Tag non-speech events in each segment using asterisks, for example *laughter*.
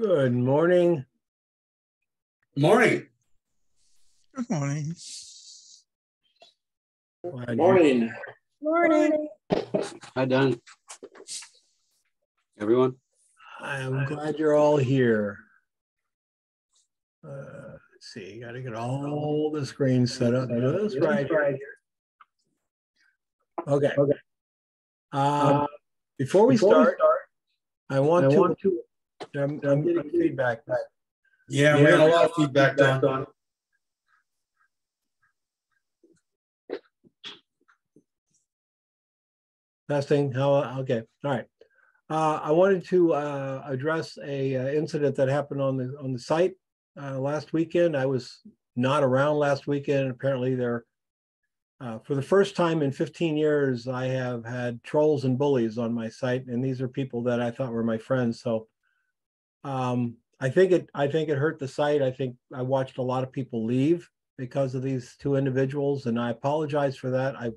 Good morning. Morning. Good morning. Glad Morning. Morning. Hi, Don. Everyone? I'm glad you're all here. Uh, let's see, gotta get all the screens set up just right. Okay. Okay. Um, before we start, I want to, I'm, I'm getting feedback. Yeah, we had a lot of feedback, Don. Testing, how, okay, all right. Uh, I wanted to, uh, address a uh, incident that happened on the, on the site, uh, last weekend. I was not around last weekend. Apparently there, uh, for the first time in fifteen years, I have had trolls and bullies on my site, and these are people that I thought were my friends, so. Um, I think it, I think it hurt the site. I think I watched a lot of people leave because of these two individuals, and I apologize for that. I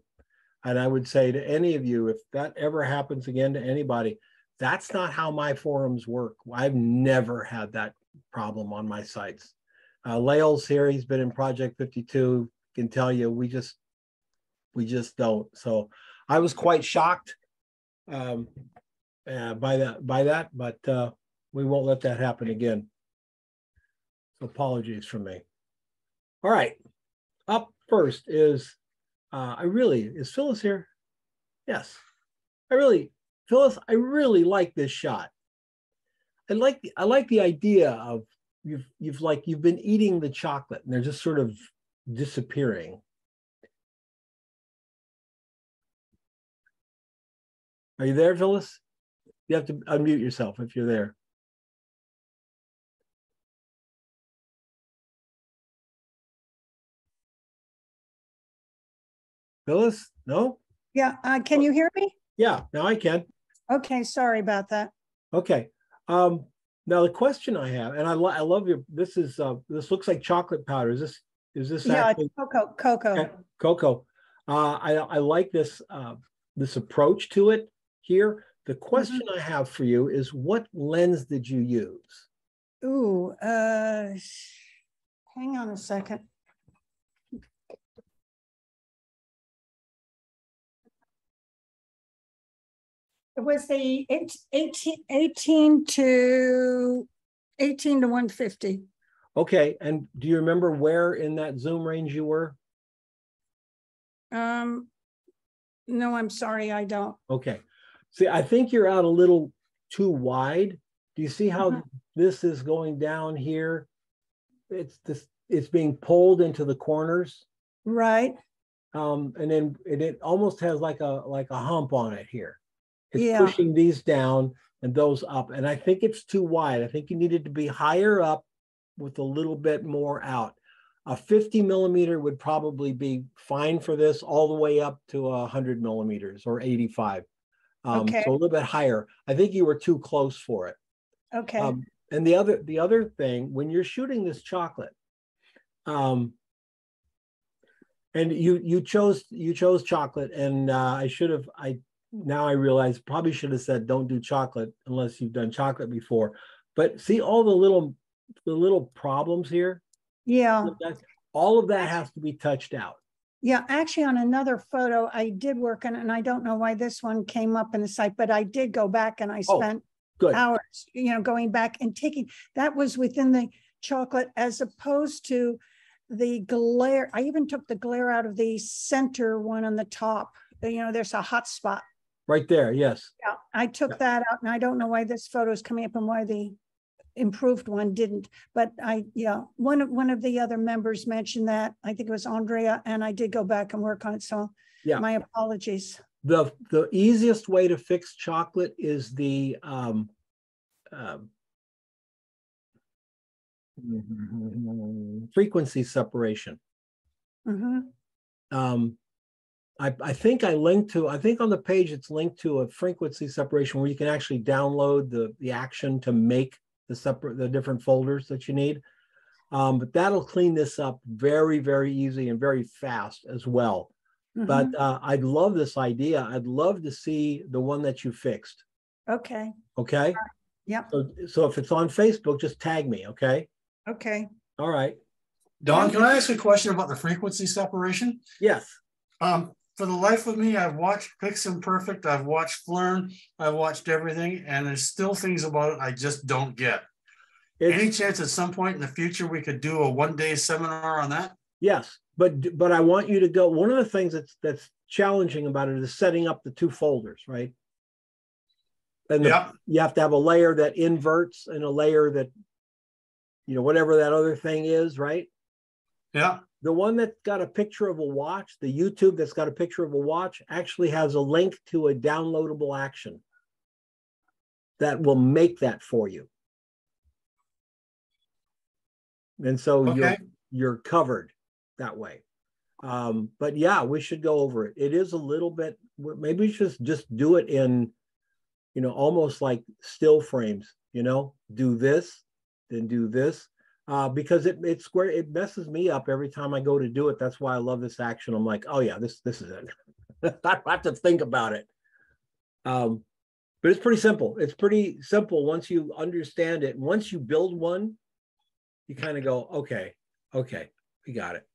and I would say to any of you, if that ever happens again to anybody, that's not how my forums work. I've never had that problem on my sites. Uh, Lael's here, he's been in Project 52, can tell you, we just, we just don't. So I was quite shocked um, uh, by that, by that, but uh, we won't let that happen again. So apologies from me. All right, up first is uh, I really, is Phyllis here? Yes. I really, Phyllis, I really like this shot. I like, the, I like the idea of you've, you've like, you've been eating the chocolate and they're just sort of disappearing. Are you there, Phyllis? You have to unmute yourself if you're there. Phyllis? No? Yeah, uh, can you hear me? Yeah, now I can. Okay, sorry about that. Okay. Um, now the question I have, and I, lo- I love your, this is, uh, this looks like chocolate powder. Is this, is this Yeah, actually Cocoa, cocoa. Okay. cocoa? Uh, I, I like this, uh, this approach to it here. The question I have for you is what lens did you use? Ooh, uh, hang on a second. It was the eight- 18, 18 to 18 to 150. Okay, and do you remember where in that zoom range you were? Um, no, I'm sorry, I don't. Okay. See, I think you're out a little too wide. Do you see how Mhm. this is going down here? It's this, it's being pulled into the corners. Right, Um, and then it, it almost has like a, like a hump on it here. It's Yeah. pushing these down and those up. And I think it's too wide. I think you needed to be higher up with a little bit more out. A 50 millimeter would probably be fine for this all the way up to a 100 millimeters or 85. Um, Okay. So a little bit higher. I think you were too close for it. okay, Um, and the other the other thing, when you're shooting this chocolate, um, and you you chose you chose chocolate, and uh, I should have I now I realize probably should have said don't do chocolate unless you've done chocolate before. But see all the little the little problems here. yeah. All of that has to be touched out. Yeah, actually, on another photo, I did work on and I don't know why this one came up in the site, but I did go back and I Oh, spent Good. hours, you know, going back and taking, that was within the chocolate as opposed to the glare. I even took the glare out of the center one on the top. You know, there's a hot spot. Right there. Yes. Yeah, I Yeah. took that out and I don't know why this photo is coming up and why the improved one didn't. But I, yeah, one of, one of the other members mentioned that. I think it was Andrea, and I did go back and work on it. So Yeah. my apologies. the the easiest way to fix chocolate is the um, um, *laughs* frequency separation. Mhm. Um, I, I think I linked to, I think on the page it's linked to a frequency separation where you can actually download the, the action to make the separate, the different folders that you need. Um, but that'll clean this up very, very easy and very fast as well. But Mhm. uh, I'd love this idea. I'd love to see the one that you fixed. Okay, Okay. Yep. So, so if it's on Facebook, just tag me, okay? Okay. All right. Don, can I ask a question about the frequency separation? Yes. Um, for the life of me, I've watched Pixel Perfect, I've watched Phlearn, I've watched everything, and there's still things about it I just don't get. Any chance at some point in the future we could do a one-day seminar on that? yes, but, but I want you to go, one of the things that's, that's challenging about it is setting up the two folders, right? And the- Yep, you have to have a layer that inverts and a layer that, you know, whatever that other thing is, right? yeah, The one that's got a picture of a watch, the YouTube that's got a picture of a watch actually has a link to a downloadable action that will make that for you. And so you're, you're covered that way. Um, but yeah, we should go over it. It is a little bit, maybe should just do it in, you know, almost like still frames, you know, do this, then do this. Uh, because it it's square, it messes me up every time I go to do it. That's why I love this action. I'm like, oh yeah, this this is it. *laughs* I don't have to think about it. Um, but it's pretty simple. It's pretty simple once you understand it. Once you build one, you kind of go, okay, okay, we got it.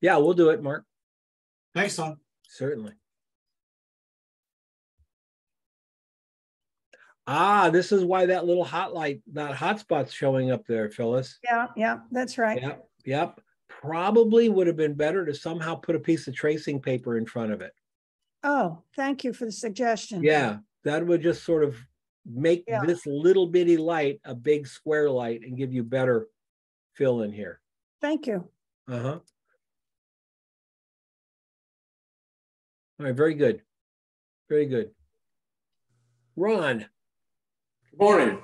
Yeah, we'll do it, Mark. thanks, Don. Certainly. Ah, this is why that little hot light, that hotspot's showing up there, Phyllis. Yeah, yeah, that's right. Yep, yep. Probably would have been better to somehow put a piece of tracing paper in front of it. Oh, thank you for the suggestion. Yeah, that would just sort of make Yeah. this little bitty light a big square light and give you better fill in here. Thank you. Uh-huh. All right, very good. Very good. Ron, Morning.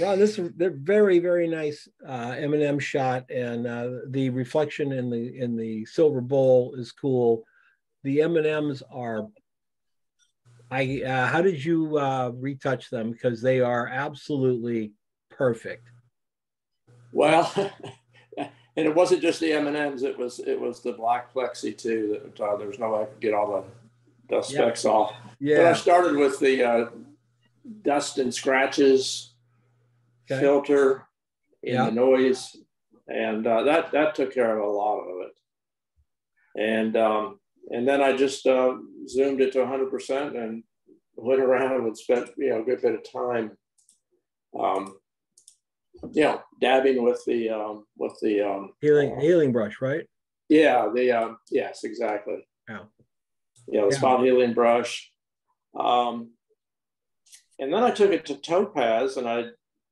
Ron, this is they're very, very nice uh M and M shot and uh the reflection in the in the silver bowl is cool. The M and M's are I uh how did you uh retouch them? Because they are absolutely perfect. Well, *laughs* and it wasn't just the M and M's. It was it was the black plexi too. That uh, there was no way I could get all the dust Yeah. specks off. But I started with the uh, dust and scratches Okay. filter in Yeah. the noise, and uh, that that took care of a lot of it. And um, and then I just uh, zoomed it to 100 percent and went around and spent you know a good bit of time, um, you know, dabbing with the um, with the um, healing healing brush, right? yeah, the um, yes, exactly. Yeah. Yeah, the Yeah. spot healing brush. Um, and then I took it to Topaz and I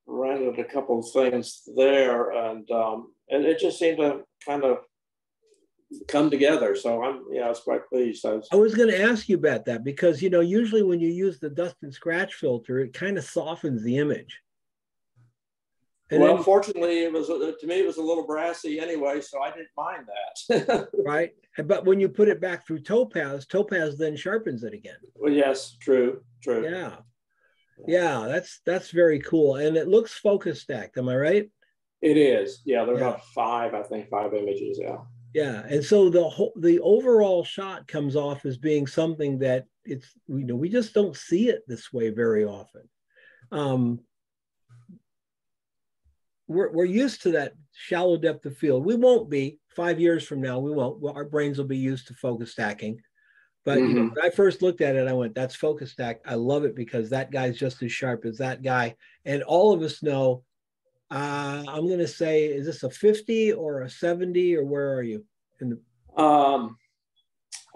rented a couple of things there, and um, and it just seemed to kind of come together. So I'm yeah, I was quite pleased. I was, I was going to ask you about that because you know usually when you use the dust and scratch filter, it kind of softens the image. And well, then, fortunately, it was uh, to me it was a little brassy anyway, so I didn't mind that. *laughs* right, but when you put it back through Topaz, Topaz then sharpens it again. well, yes, true, true. Yeah, yeah, that's that's very cool, and it looks focus stacked. Am I right? It is. Yeah, there are Yeah. about five, I think, five images. Yeah. Yeah, and so the whole the overall shot comes off as being something that it's you know we just don't see it this way very often. Um, we're we're used to that shallow depth of field. We won't be five years from now. We won't. Well, our brains will be used to focus stacking. But you know, Mhm. when I first looked at it, I went, "That's focus stack." I love it because that guy's just as sharp as that guy, and all of us know. Uh, I'm going to say, is this a 50 or a 70 or where are you? In the, Um,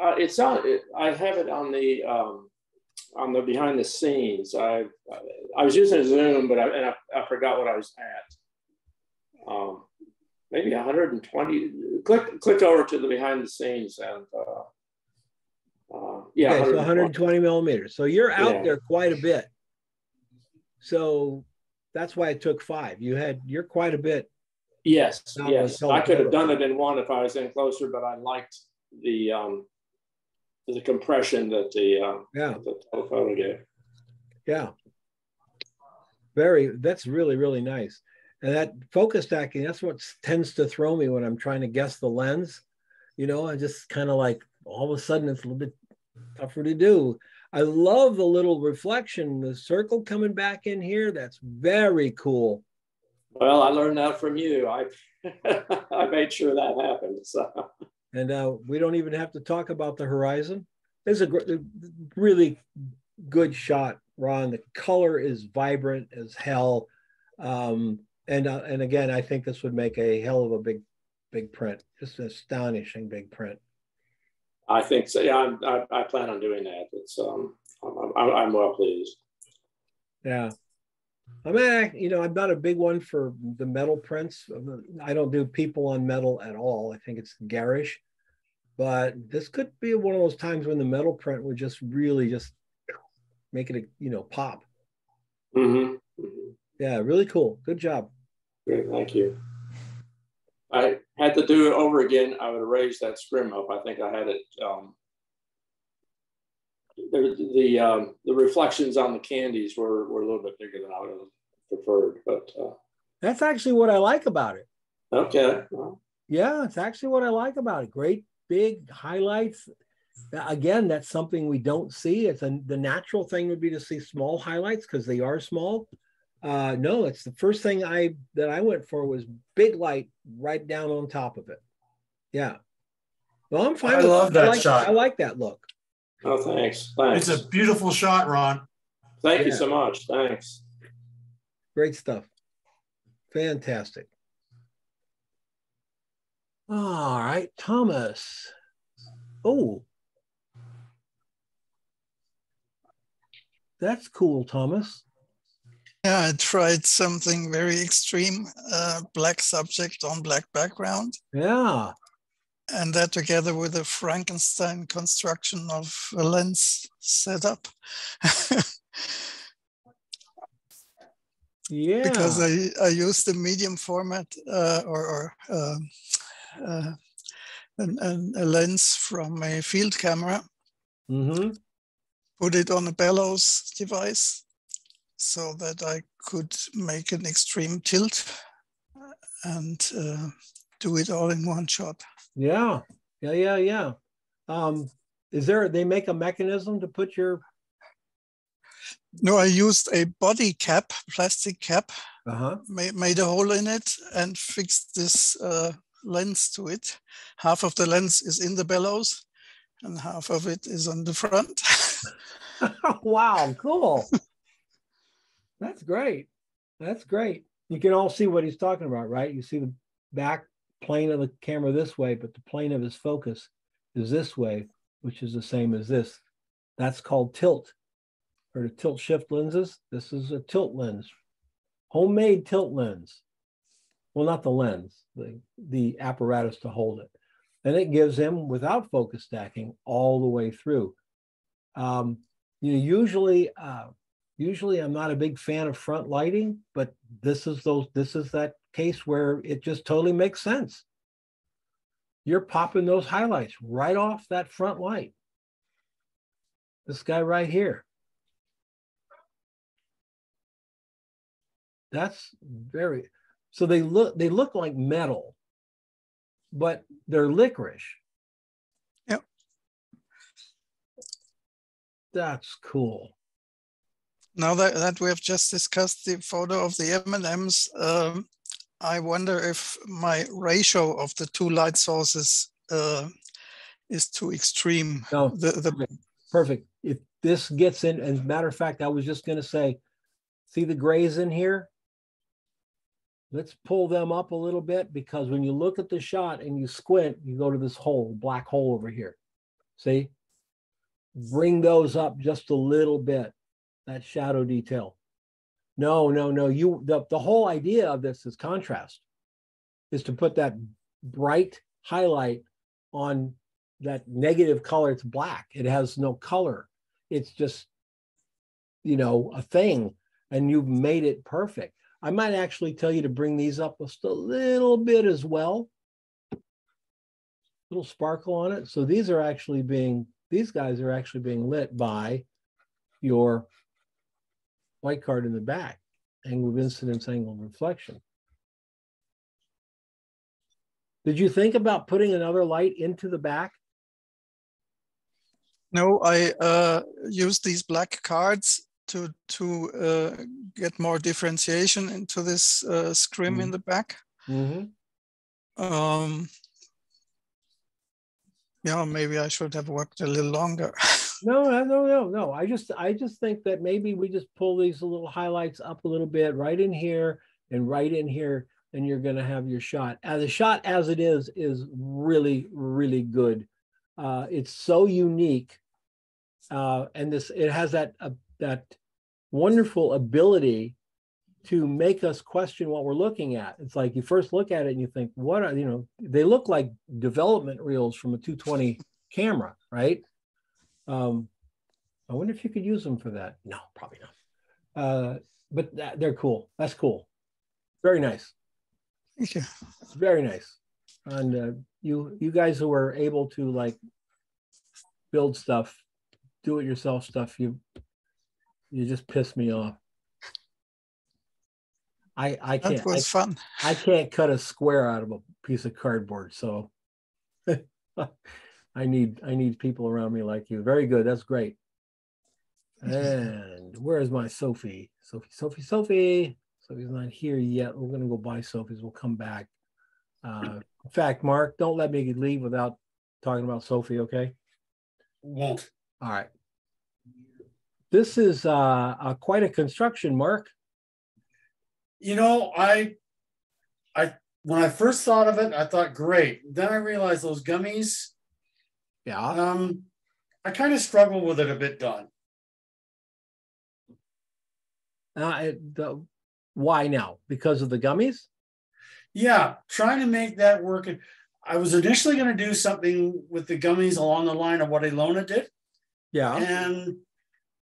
uh, it's on. It, I have it on the um, on the behind the scenes. I I was using Zoom, but I, and I, I forgot what I was at. Um, maybe 120. Click click over to the behind the scenes and uh, uh, yeah, okay, so 120. 120 millimeters. So you're out Yeah. there quite a bit. So that's why it took five. You had you're quite a bit. Yes, yes. I could have done it in one if I was in closer, but I liked the um, the compression that the uh, Yeah, the telephoto gave. yeah. Very. That's really really nice. And that focus stacking. That's what tends to throw me when I'm trying to guess the lens. You know, I just kind of like all of a sudden it's a little bit tougher to do. I love the little reflection, the circle coming back in here. That's very cool. Well, I learned that from you. I *laughs* I made sure that happened. So. And uh, we don't even have to talk about the horizon. It's a gr- really good shot, Ron. The color is vibrant as hell. Um, and uh, and again, I think this would make a hell of a big, big print. Just an astonishing big print. I think so. Yeah, I'm, I, I plan on doing that. It's um, I'm, I'm, I'm well pleased. Yeah. I mean, I, you know, I'm not a big one for the metal prints. I don't do people on metal at all. I think it's garish. But this could be one of those times when the metal print would just really just make it, a, you know, pop. Mm-hmm. Mm-hmm. Yeah, really cool. Good job. Great, thank you. I had to do it over again. I would raise that scrim up. I think I had it. Um, the the, um, the reflections on the candies were, were a little bit bigger than I would have preferred, but uh, that's actually what I like about it. Okay. Well. Yeah, it's actually what I like about it. Great big highlights. Again, that's something we don't see. It's a, the natural thing would be to see small highlights because they are small. Uh, no, it's the first thing I that I went for was big light right down on top of it. Yeah. Well, I'm fine. I love that I like, shot. I like that look. Oh, thanks. Thanks. It's a beautiful shot, Ron. Thank Yeah. you so much. Thanks. Great stuff. Fantastic. All right, Thomas. Oh, that's cool, Thomas. Yeah, I tried something very extreme, uh, black subject on black background, Yeah. and that together with a Frankenstein construction of a lens setup. *laughs* Yeah. because I, I used the medium format uh, or, or um, uh, an, an, a lens from a field camera, hmm put it on a bellows device so that I could make an extreme tilt and uh, do it all in one shot. Yeah. Yeah. Yeah. Yeah. Um, is there, they make a mechanism to put your, No, I used a body cap, plastic cap, uh huh. made, made a hole in it and fixed this uh, lens to it. Half of the lens is in the bellows and half of it is on the front. *laughs* *laughs* wow. Cool. That's great. That's great. You can all see what he's talking about, right? You see the back plane of the camera this way, but the plane of his focus is this way, which is the same as this. That's called tilt. Or the tilt shift lenses. This is a tilt lens, homemade tilt lens. Well, not the lens, the, the apparatus to hold it. And it gives him, without focus stacking, all the way through. Um, you know, usually, uh, usually I'm not a big fan of front lighting, but this is those, this is that case where it just totally makes sense. You're popping those highlights right off that front light. This guy right here. That's very, so they look, they look like metal, but they're licorice. Yep. That's cool. Now that, that we have just discussed the photo of the M&Ms, um, I wonder if my ratio of the two light sources uh, is too extreme. No, The, the, Perfect. If this gets in, as a matter of fact, I was just gonna say, see the grays in here? Let's pull them up a little bit because when you look at the shot and you squint, you go to this hole, black hole over here. See? Bring those up just a little bit, that shadow detail. No, no, no, you, the, the whole idea of this is contrast. Is to put that bright highlight on that negative color. It's black. It has no color. It's just you know a thing and you've made it perfect. I might actually tell you to bring these up just a little bit as well. Little sparkle on it. So these are actually being these guys are actually being lit by your white card in the back angle of incidence angle of reflection did you think about putting another light into the back No, I uh, use these black cards to to uh, get more differentiation into this uh, scrim Mhm. in the back. Mhm. Um, yeah, maybe I should have worked a little longer. *laughs* No, no, no, no. I just, I just think that maybe we just pull these little highlights up a little bit, right in here and right in here, and you're gonna have your shot. Uh, the shot as it is, is really, really good. Uh, it's so unique. Uh, and this, it has that, uh, that wonderful ability to make us question what we're looking at. It's like you first look at it and you think, what are, you know, they look like development reels from a 220 camera, right? Um, I wonder if you could use them for that. No, probably not. Uh, but that, they're cool. That's cool. Very nice. Thank you. Very nice. And uh, you you guys who are able to like build stuff, do it yourself stuff, you you just piss me off. I I can't I, was fun. I can't cut a square out of a piece of cardboard, so *laughs* I need I need people around me like you. Very good. That's great. And where's my Sophie? Sophie, Sophie, Sophie. Sophie's not here yet. We're gonna go by Sophie's. We'll come back. Uh, in fact, Mark, don't let me leave without talking about Sophie. Okay. Won't. All right. This is uh, uh quite a construction, Mark. You know, I, I when I first thought of it, I thought great. Then I realized those gummies. Yeah. Um, I kind of struggle with it a bit, Don. Uh, the, why now? Because of the gummies? Yeah, trying to make that work. I was initially going to do something with the gummies along the line of what Ilona did, Yeah. and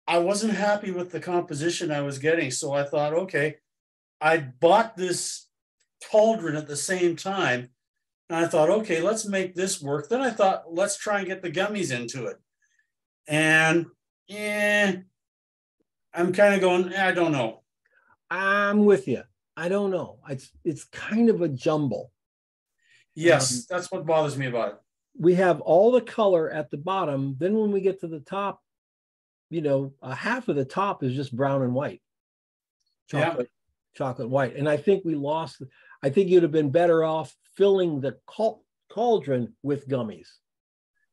I wasn't happy with the composition I was getting. So I thought, okay, I bought this cauldron at the same time, and I thought, okay, let's make this work. Then I thought, let's try and get the gummies into it, and yeah, I'm kind of going, eh, I don't know. I'm with you. I don't know. It's it's kind of a jumble. Yes, Um, that's what bothers me about it. We have all the color at the bottom. Then when we get to the top, you know, a half of the top is just brown and white. Yeah. Chocolate, chocolate white. And I think we lost. I think you'd have been better off filling the cauldron with gummies.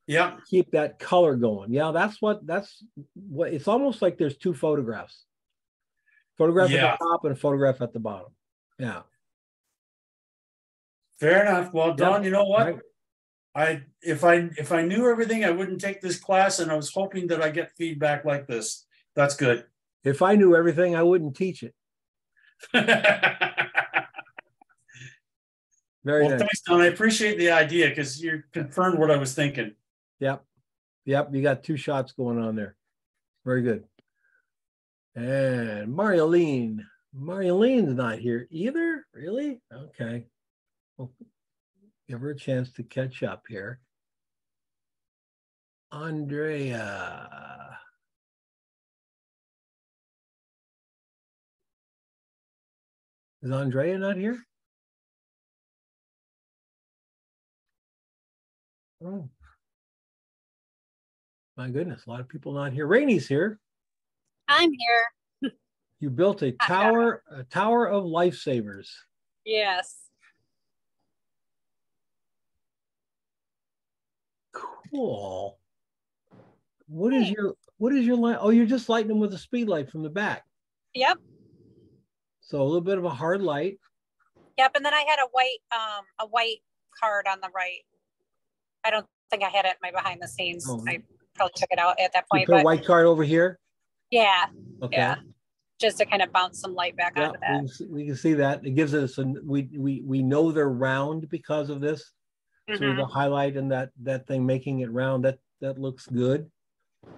Yeah, Keep that color going. Yeah, that's what that's what it's almost like there's two photographs. Photograph Yeah. at the top and a photograph at the bottom. Yeah. fair enough. Well, Don, you know what? Right. I if I if I knew everything, I wouldn't take this class, and I was hoping that I get feedback like this. That's good. If I knew everything, I wouldn't teach it. *laughs* Very well, nice. thanks, Don. I appreciate the idea because you confirmed what I was thinking. Yep. Yep. You got two shots going on there. Very good. And Marioline. Marioline's not here either. Really? Okay. Well, give her a chance to catch up here. Andrea. Is Andrea not here? Oh. My goodness, a lot of people not here. Rainey's here. I'm here. You built a tower, a tower of lifesavers. Yes. Cool. What is your what is your light? Oh, you're just lighting them with a speed light from the back. Yep. So a little bit of a hard light. Yep. And then I had a white um a white card on the right. I don't think I had it in my behind the scenes. Oh. I probably took it out at that You point, put a white card over here. yeah, Okay. Yeah. just to kind of bounce some light back Yeah, onto we, that. can see, we can see that. It gives us a we we we know they're round because of this. So Mhm. the highlight and that that thing making it round that that looks good.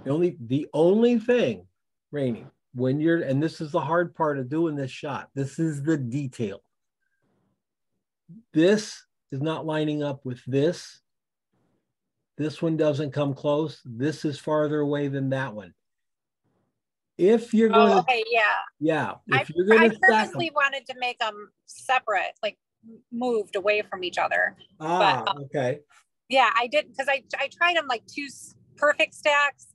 The only the only thing, Rainy, when you're and this is the hard part of doing this shot. This is the detail. This is not lining up with this. This one doesn't come close. This is farther away than that one. If you're going Oh, okay, yeah. yeah, I, if you're going I to 'em- purposely wanted to make them separate, like moved away from each other. ah, um, okay, Yeah, I did because I I tried them like two perfect stacks.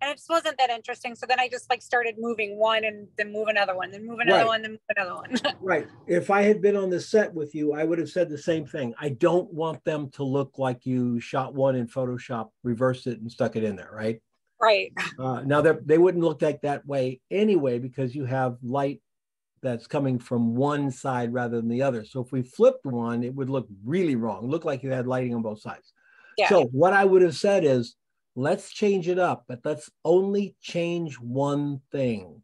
And it just wasn't that interesting. So then I just like started moving one and then move another one, then move another Right. one, then move another one. *laughs* Right. If I had been on the set with you, I would have said the same thing. I don't want them to look like you shot one in Photoshop, reversed it and stuck it in there, right? right. Uh, now they they wouldn't look like that way anyway because you have light that's coming from one side rather than the other. So if we flipped one, it would look really wrong. Look like you had lighting on both sides. Yeah. So what I would have said is, let's change it up, but let's only change one thing,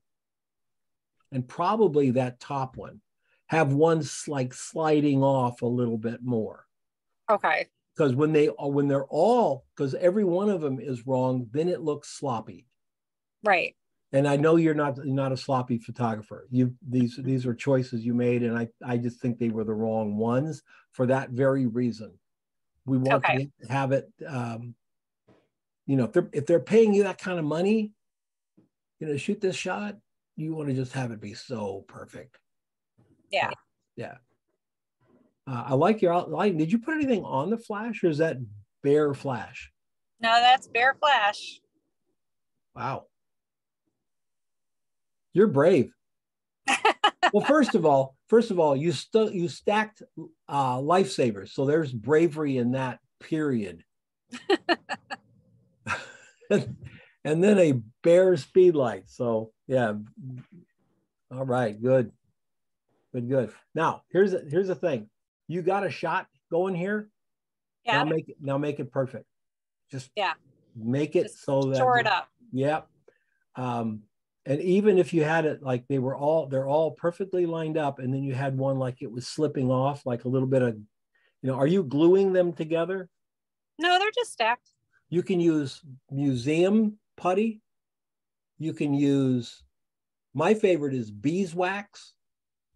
and probably that top one. Have one like sliding off a little bit more Okay. because when they are when they're all because every one of them is wrong, then it looks sloppy Right. and I know you're not you're not a sloppy photographer. You these these are choices you made, and I I just think they were the wrong ones for that very reason. We want Okay. to have it. Um, you know, if they're if they're paying you that kind of money, you know, shoot this shot, you want to just have it be so perfect. Yeah. Yeah. Uh, I like your lighting. Did you put anything on the flash, or is that bare flash? No, that's bare flash. Wow. You're brave. *laughs* well, first of all, first of all, you still you stacked uh lifesavers. So there's bravery in that period. *laughs* *laughs* and then a bare speed light. So yeah. All right, good. Good, good. Now here's the here's the thing. You got a shot going here. Yeah. Now make it now make it perfect. Just Yeah. make it Just so that Shore it up. Yep. Um, and even if you had it like they were all they're all perfectly lined up, and then you had one like it was slipping off, like a little bit of, you know, are you gluing them together? No, they're just stacked. You can use museum putty. You can use my favorite is beeswax,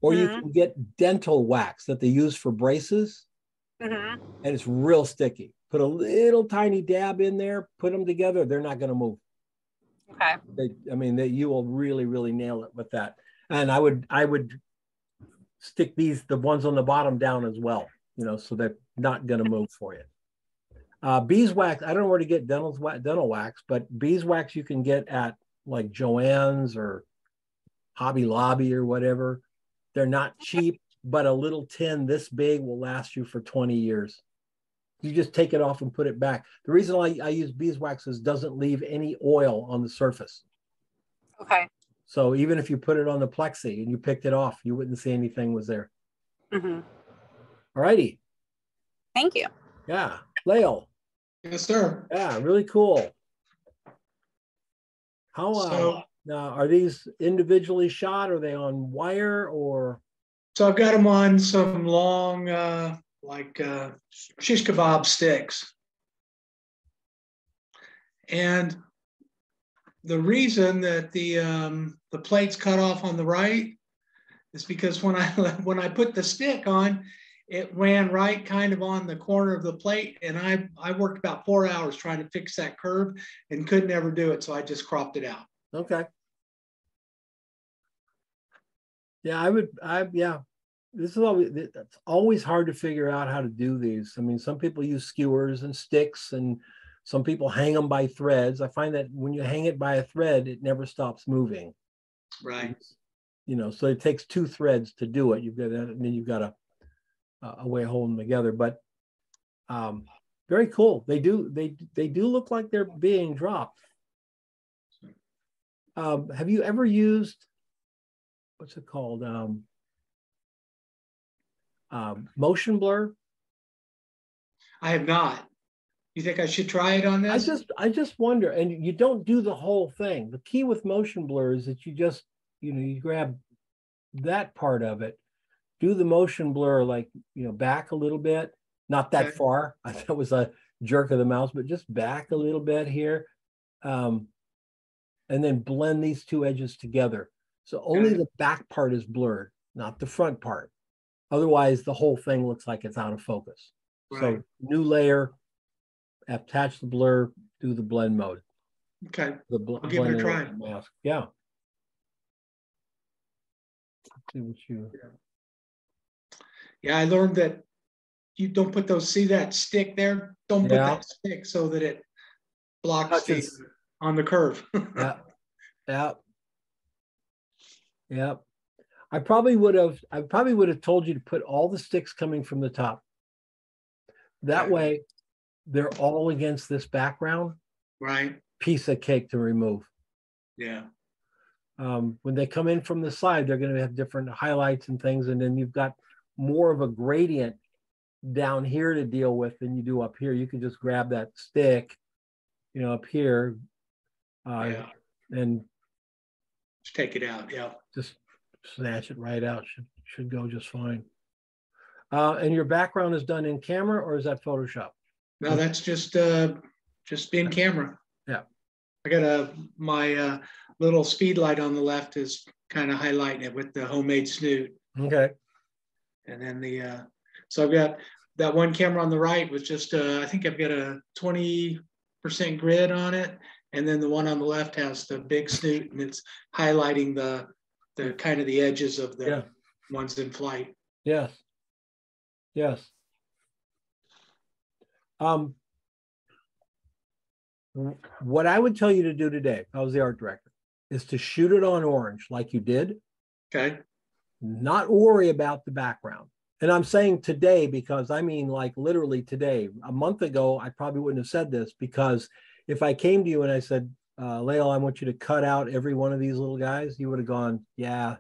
or you Mhm. can get dental wax that they use for braces, hmm and it's real sticky. Put a little tiny dab in there, put them together, they're not going to move. Okay. they, I mean, that you will really, really nail it with that. And I would, I would stick these, the ones on the bottom down as well, you know, so they're not going to move for you. Uh, beeswax, I don't know where to get dental, dental wax, but beeswax you can get at like Joann's or Hobby Lobby or whatever. They're not cheap, but a little tin this big will last you for 20 years. You just take it off and put it back. The reason I, I use beeswax is it doesn't leave any oil on the surface. Okay. So even if you put it on the plexi and you picked it off, you wouldn't see anything was there. Mm-hmm. All righty. Thank you. Yeah. Lael. Yes, sir. Yeah, really cool. How uh, So, now are these individually shot? Are they on wire or so I've got them on some long, uh, like, uh, shish kebab sticks. And the reason that the, um, the plate's cut off on the right is because when I, *laughs* when I put the stick on, it ran right kind of on the corner of the plate and I, I worked about four hours trying to fix that curve and could never do it. So I just cropped it out. okay? Yeah, I would. I yeah. This is always it's always hard to figure out how to do these. I mean, some people use skewers and sticks, and some people hang them by threads. I find that when you hang it by a thread, it never stops moving. Right. you know so it takes two threads to do it you've got that and then you've got a a way of holding them together but um very cool they do they they do look like they're being dropped um have you ever used what's it called um um motion blur I have not. You think I should try it on this? I just I just wonder, and you don't do the whole thing. The key with motion blur is that you just you know you grab that part of it, do the motion blur like you know back a little bit, not that Okay. far. *laughs* That was a jerk of the mouse, but just back a little bit here, um, and then blend these two edges together. So only Okay. the back part is blurred, not the front part. Otherwise, the whole thing looks like it's out of focus. Right. So new layer, attach the blur, do the blend mode. Okay, The bl- I'll give it a try. Mask. Yeah. Let's See what you, yeah, I learned that you don't put those, see that stick there? Don't put Yeah. that stick so that it blocks the, on the curve. *laughs* Yeah. Yeah. Yeah. I probably would have, I probably would have told you to put all the sticks coming from the top. That way, they're all against this background, right? piece of cake to remove. Yeah. Um, when they come in from the side, they're gonna have different highlights and things, and then you've got more of a gradient down here to deal with than you do up here. You can just grab that stick, you know, up here, uh, yeah. and Just take it out. Yeah. just snatch it right out. Should should go just fine. Uh, and your background is done in camera or is that Photoshop? No, that's just uh just in camera. Yeah. I got a my uh little speed light on the left is kind of highlighting it with the homemade snoot. Okay. And then the uh so I've got that one camera on the right was just uh I think I've got a 20% grid on it. And then the one on the left has the big snoot and it's highlighting the the kind of the edges of the Yeah. ones in flight. Yes. Yes. Um, what I would tell you to do today, if I was the art director, is to shoot it on orange like you did, Okay. Not worry about the background. And I'm saying today because I mean like literally today. A month ago, I probably wouldn't have said this because if I came to you and I said, uh, Lael, I want you to cut out every one of these little guys, you would have gone, yeah,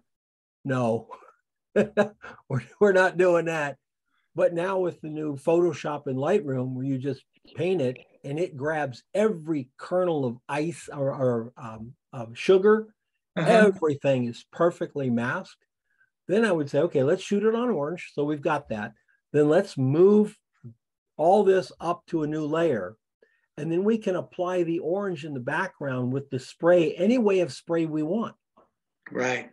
no, *laughs* we're, we're not doing that. But now with the new Photoshop and Lightroom, where you just paint it and it grabs every kernel of ice or, or um, of sugar, Uh-huh. everything is perfectly masked. Then I would say, okay, let's shoot it on orange. So we've got that. Then let's move all this up to a new layer. And then we can apply the orange in the background with the spray, any way of spray we want. Right.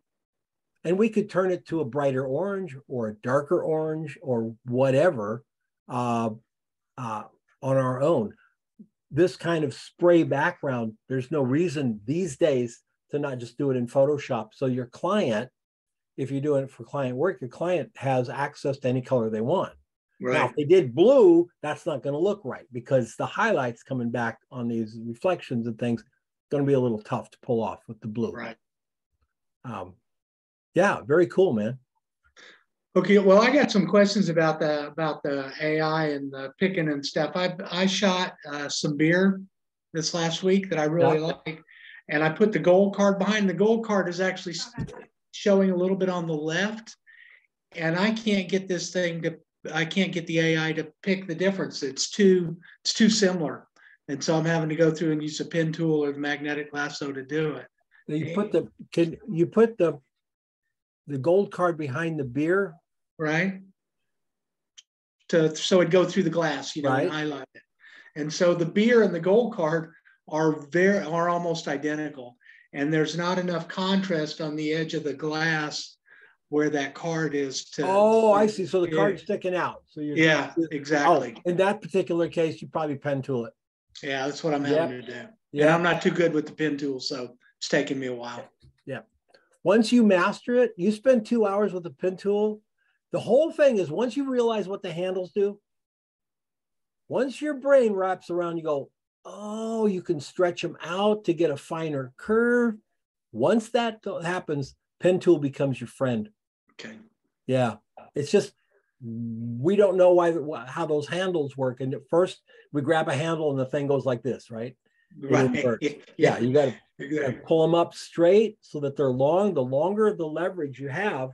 And we could turn it to a brighter orange or a darker orange or whatever uh, uh, on our own. This kind of spray background, there's no reason these days to not just do it in Photoshop. So your client, if you're doing it for client work, your client has access to any color they want. Now, Right. if they did blue, that's not going to look right because the highlights coming back on these reflections and things going to be a little tough to pull off with the blue. Right. Um, yeah, very cool, man. Okay, well, I got some questions about the about the AI and the picking and stuff. I I shot uh, some beer this last week that I really Yeah. like, and I put the gold card behind. The gold card is actually s- showing a little bit on the left, and I can't get this thing to. I can't get the AI to pick the difference. It's too it's too similar, and so I'm having to go through and use a pen tool or the magnetic lasso to do it. You put the can you put the the gold card behind the beer? right? To so it'd go through the glass, you know, and highlight it. And so the beer and the gold card are very are almost identical. And there's not enough contrast on the edge of the glass where that card is to Oh, I see. So the card's sticking out. So you're Yeah, Oh, exactly. in that particular case, you probably pen tool it. Yeah, that's what I'm having to do. And Yeah. I'm not too good with the pen tool, so it's taking me a while. Yeah. Once you master it, you spend two hours with the pen tool. The whole thing is once you realize what the handles do, once your brain wraps around, you go, oh, you can stretch them out to get a finer curve. Once that happens, pen tool becomes your friend. Okay. Yeah, it's just we don't know why how those handles work. And at first, we grab a handle and the thing goes like this, right? Right. inverts. *laughs* Yeah, you got to Exactly. pull them up straight so that they're long. The longer the leverage you have,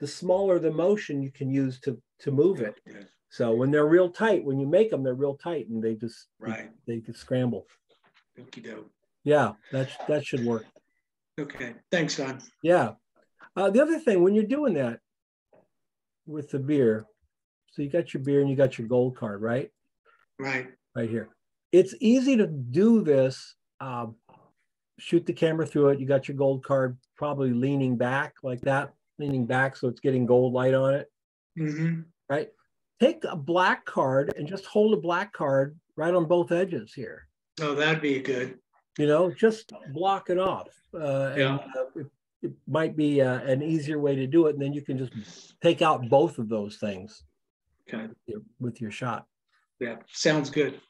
the smaller the motion you can use to to move it. So when they're real tight, when you make them, they're real tight and they just Right. they, just scramble. Okey doke. Yeah, that sh- that should work. Okay. Thanks, Don. Yeah. Uh, the other thing, when you're doing that with the beer, so you got your beer and you got your gold card, right? Right. Right here. It's easy to do this. Um, shoot the camera through it. You got your gold card, probably leaning back like that, leaning back so it's getting gold light on it, hmm right? Take a black card and just hold a black card right on both edges here. Oh, that'd be good. You know, just block it off. Uh, and, Yeah. uh, it, it might be uh, an easier way to do it. And then you can just take out both of those things Okay. with your- with your shot. Yeah. Sounds good.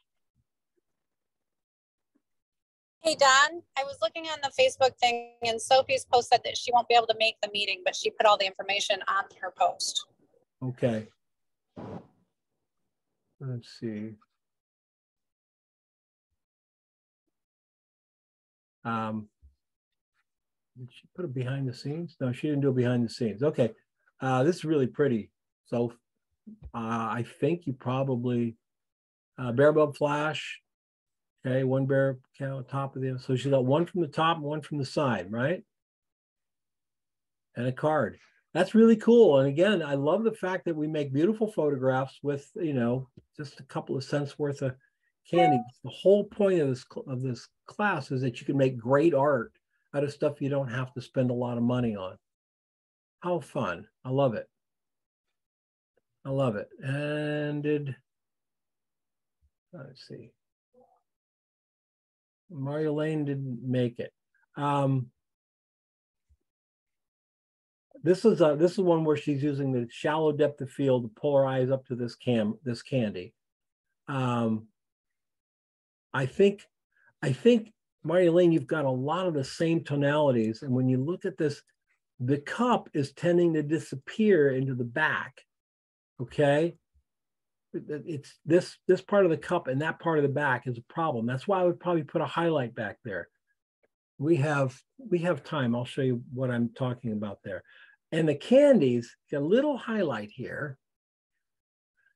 Hey, Don, I was looking on the Facebook thing and Sophie's post said that she won't be able to make the meeting, but she put all the information on her post. Okay. Let's see. Um, did she put it behind the scenes? No, she didn't do it behind the scenes. Okay. Uh, this is really pretty. So uh, I think you probably uh, bare bub flash. Okay, one bare count top of the other. so she's got one from the top and one from the side, right? And a card. That's really cool. And again, I love the fact that we make beautiful photographs with you know just a couple of cents worth of candy. The whole point of this of this class is that you can make great art out of stuff you don't have to spend a lot of money on. How fun. I love it. I love it. And did, let's see. Mario Lane didn't make it. Um, this is a, this is one where she's using the shallow depth of field to polarize up to this cam this candy. Um, I think I think Mario Lane, you've got a lot of the same tonalities, and when you look at this, the cup is tending to disappear into the back. Okay, it's this this part of the cup and that part of the back is a problem. That's why I would probably put a highlight back there. We have we have time. I'll show you what I'm talking about there. And the candies, a little highlight here.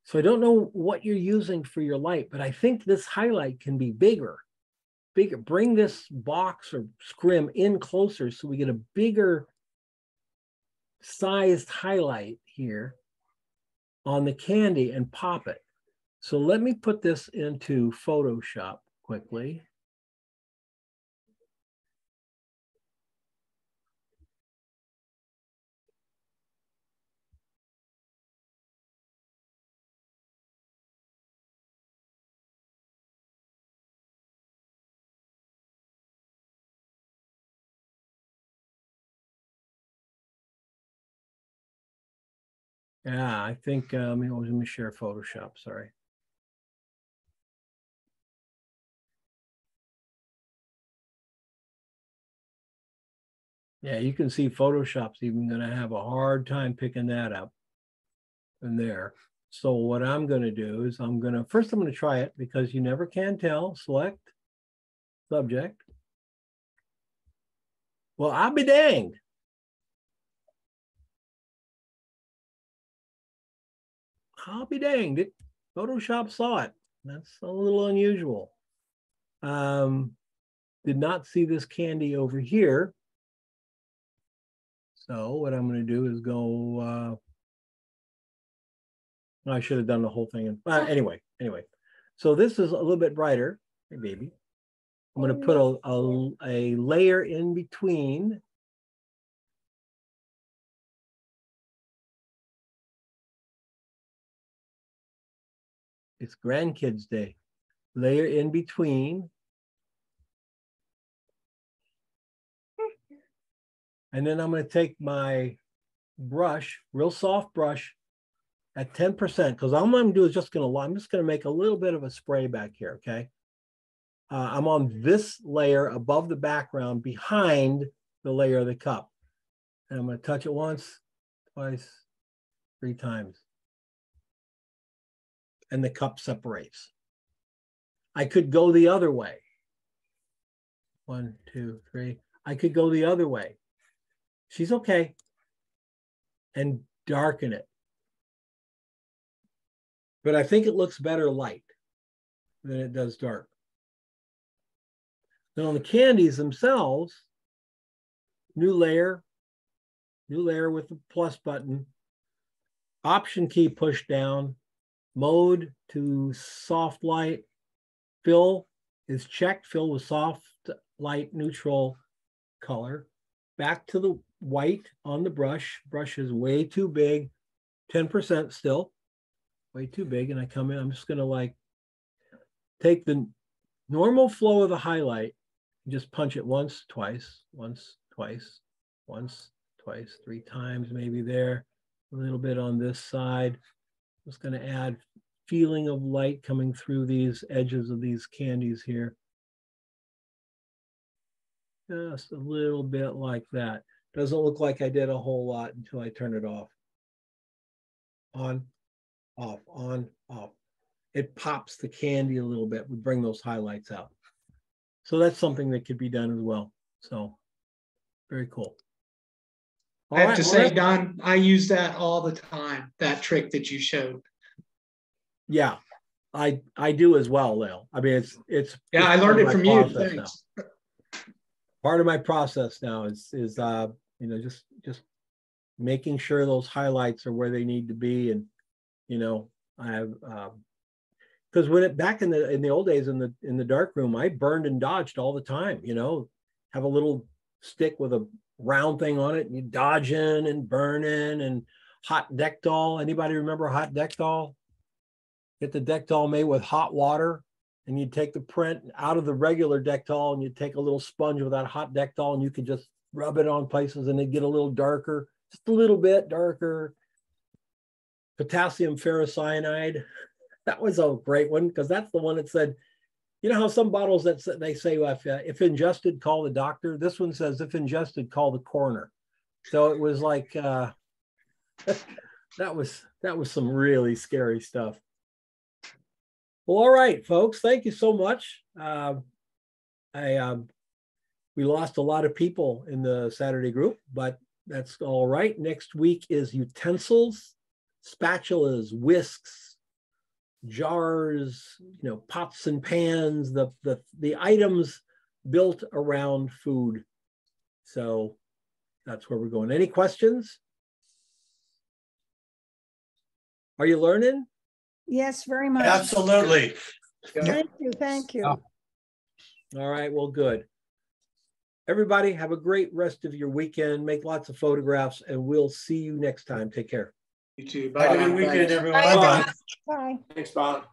So I don't know what you're using for your light, but I think this highlight can be bigger. Bigger. Bring this box or scrim in closer so we get a bigger sized highlight here on the candy and pop it. So let me put this into Photoshop quickly. Yeah, I think, um, let me share Photoshop, sorry. Yeah, you can see Photoshop's even gonna have a hard time picking that up in there. So what I'm gonna do is I'm gonna, first I'm gonna try it because you never can tell, select subject. Well, I'll be danged. I'll be danged. It, Photoshop saw it. That's a little unusual. Um, did not see this candy over here. So what I'm going to do is go. Uh, I should have done the whole thing. In, But anyway, anyway. So this is a little bit brighter. Hey, baby. I'm going to put a, a, a layer in between It's grandkids day. Layer in between. And then I'm going to take my brush, real soft brush at 10%, because all I'm going to do is just going to, I'm just going to make a little bit of a spray back here, okay? Uh, I'm on this layer above the background behind the layer of the cup. And I'm going to touch it once, twice, three times and the cup separates. I could go the other way. One, two, three. I could go the other way. She's okay. And darken it. But I think it looks better light than it does dark. Then on the candies themselves, new layer, new layer with the plus button, option key push down, mode to soft light. Fill is checked, fill with soft light neutral color. Back to the white on the brush. Brush is way too big, 10% still, way too big. And I come in, I'm just gonna like take the normal flow of the highlight, just punch it once, twice, once, twice, once, twice, three times maybe there, a little bit on this side, just going to add feeling of light coming through these edges of these candies here. just a little bit like that. Doesn't look like I did a whole lot until I turn it off. On, off, on, off. It pops the candy a little bit. We bring those highlights out. So that's something that could be done as well. So very cool. All I have right, to say, Don, I use that all the time, that trick that you showed. Yeah, I I do as well, Lale. I mean, it's it's Yeah, I learned it from you. process now. Thanks. Part of my process now is is uh you know just just making sure those highlights are where they need to be, and you know I have um because when it back in the in the old days in the in the dark room, I burned and dodged all the time. You know, have a little stick with a round thing on it, and you dodging and burning and hot Dektol. Anybody remember hot Dektol? Get the Dektol made with hot water, and you'd take the print out of the regular Dektol, and you'd take a little sponge with that hot Dektol, and you could just rub it on places, and it'd get a little darker, just a little bit darker. Potassium ferrocyanide, *laughs* that was a great one because that's the one that said, you know how some bottles that they say if uh, if ingested, call the doctor. This one says if ingested, call the coroner. So it was like uh, *laughs* that was that was some really scary stuff. Well, all right, folks. Thank you so much. Uh, I um, we lost a lot of people in the Saturday group, but that's all right. Next week is utensils, spatulas, whisks, jars, you know, pots and pans, the the the items built around food. So that's where we're going. Any questions? Are you learning? Yes, very much. Absolutely. Thank you, thank you. All right, well, good. Everybody have a great rest of your weekend. Make lots of photographs and we'll see you next time. Take care. You too. Have a Bye. good weekend, everyone. Bye. Bye. Bye. Thanks, Bob.